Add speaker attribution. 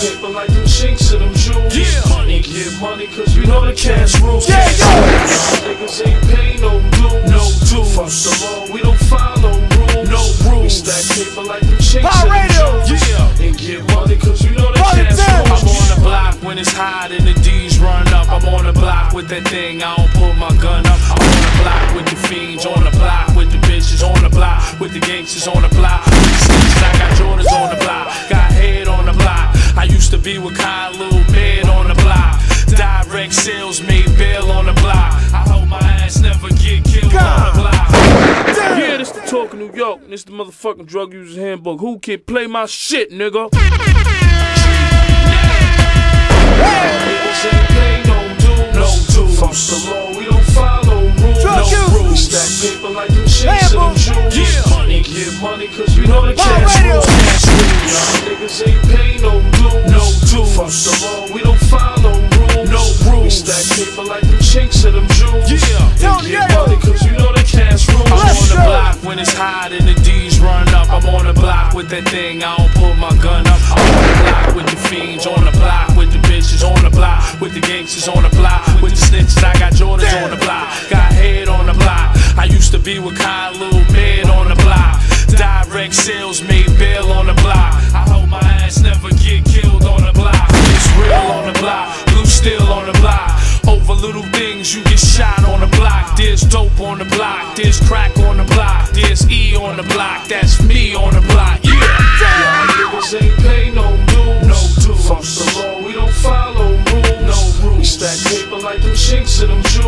Speaker 1: paper like them chinks in them jewels.
Speaker 2: Yeah.
Speaker 1: Money get money cause you know the cash rules.
Speaker 2: Yeah,
Speaker 1: rules. Niggas ain't pay no dues.
Speaker 2: No dues.
Speaker 1: Fuck the law, we don't follow rules.
Speaker 2: No
Speaker 1: We
Speaker 2: rules.
Speaker 1: stack paper like them chinks
Speaker 2: Power
Speaker 1: in them
Speaker 2: radio.
Speaker 1: jewels.
Speaker 2: Yeah.
Speaker 1: And get money cause you know the
Speaker 2: Party
Speaker 1: cash rules.
Speaker 2: I'm on the block when it's hot and the D's run up. I'm on the block with that thing, I don't pull my gun up. I'm on the block with the fiends, on the block with the bitches, on the block with the gangsters on the block. Be with Kyle, bed on the block. Direct sales made bail on the block. I hope my ass never get killed on the block.
Speaker 1: Yeah, this the talk of New York. This the motherfucking drug user's handbook. Whoo Kid play my shit, nigga? Niggas ain't pay no dues.
Speaker 2: No dues.
Speaker 1: Fuck the law, we don't follow rules.
Speaker 2: Drug
Speaker 1: no rules. We stack paper like them chicks and them jewels.
Speaker 2: Yeah.
Speaker 1: Money get money cause you know the
Speaker 2: Power
Speaker 1: cash
Speaker 2: radio.
Speaker 1: rules. Cash rules. Y'all niggas ain't pay no dues.
Speaker 2: No dues.
Speaker 1: Fuck the law, we don't follow rules.
Speaker 2: No rules.
Speaker 1: We
Speaker 2: rules.
Speaker 1: stack paper like them chinks and them jewels.
Speaker 2: Yeah.
Speaker 1: And
Speaker 2: Tony,
Speaker 1: get
Speaker 2: yeah.
Speaker 1: money cause you know the cash rules.
Speaker 2: I'm
Speaker 1: Let's
Speaker 2: on the
Speaker 1: go.
Speaker 2: block when it's hot and the D's run up. I'm on the block with that thing, I don't pull my gun up. I'm on the block with the fiends, on the block with the bitches, on the block with the gangsters, on the block with the snitches. I got Jordans on the block, got head on the block. I used to be with Kyle, little steel on the block. Over little things, you get shot on the block. There's dope on the block, there's crack on the block, there's E on the block. That's me on the block, yeah.
Speaker 1: Y'all niggas ain't pay no dues.
Speaker 2: No dues.
Speaker 1: Fuck the law, we don't follow rules.
Speaker 2: No rules.
Speaker 1: We stack paper like them chinks and them jewels.